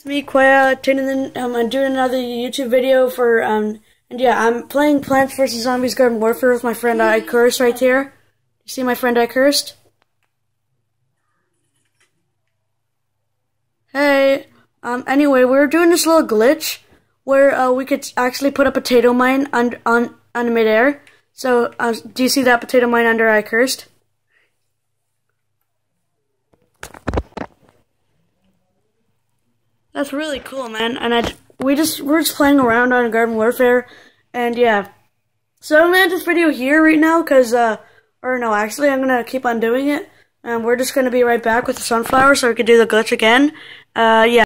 It's me, Quaya, tuning in. Um, I'm doing another YouTube video for, um, and yeah, I'm playing Plants vs. Zombies Garden Warfare with my friend I Cursed right here. You see my friend I Cursed? Hey, um, anyway, we are doing this little glitch where, uh, we could actually put a potato mine on, on, on midair. So, uh, do you see that potato mine under I Cursed? That's really cool, man. And I we just we're just playing around on Garden Warfare, and yeah. So I'm gonna end this video here right now, cause uh, or no, actually I'm gonna keep on doing it, and we're just gonna be right back with the sunflower, so we can do the glitch again. Uh, yeah.